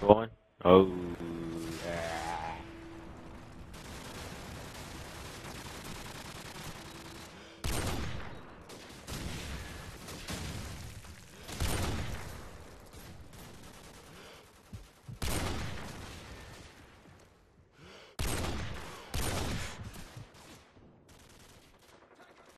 Going. Oh.